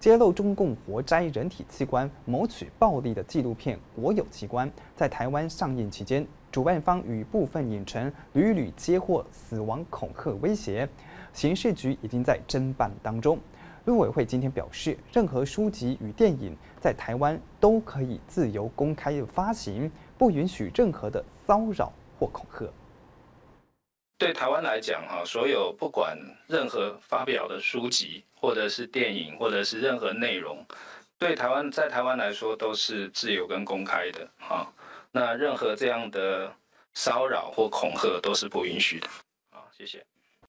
揭露中共活摘人体器官谋取暴利的纪录片《国有器官》在台湾上映期间，主办方与部分影城屡屡接获死亡恐吓威胁，刑事局已经在侦办当中。陆委会今天表示，任何书籍与电影在台湾都可以自由公开发行，不允许任何的骚扰或恐吓。对台湾来讲，哈，所有不管任何发表的书籍，或者是电影，或者是任何内容，对台湾在台湾来说都是自由跟公开的，哈。那任何这样的骚扰或恐吓都是不允许的，好，谢谢。